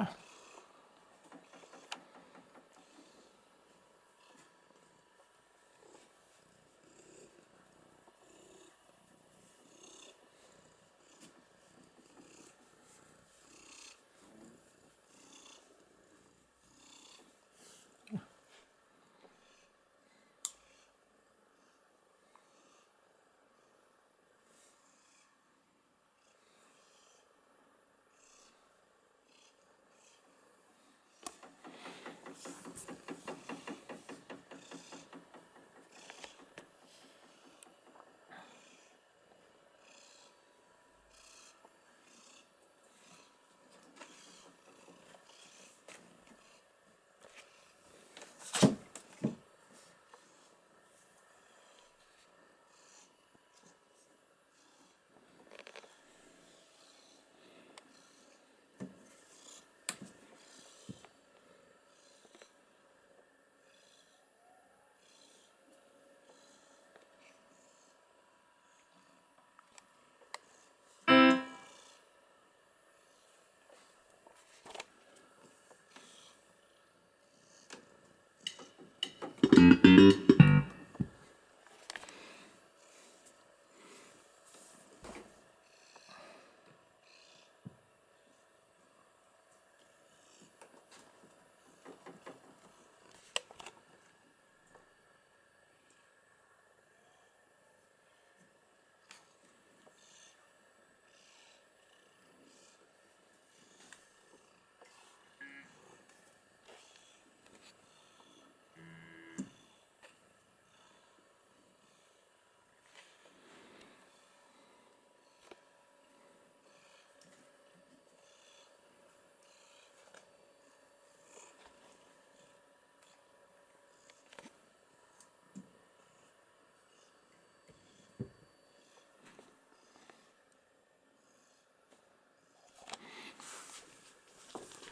Oh. Mm-hmm.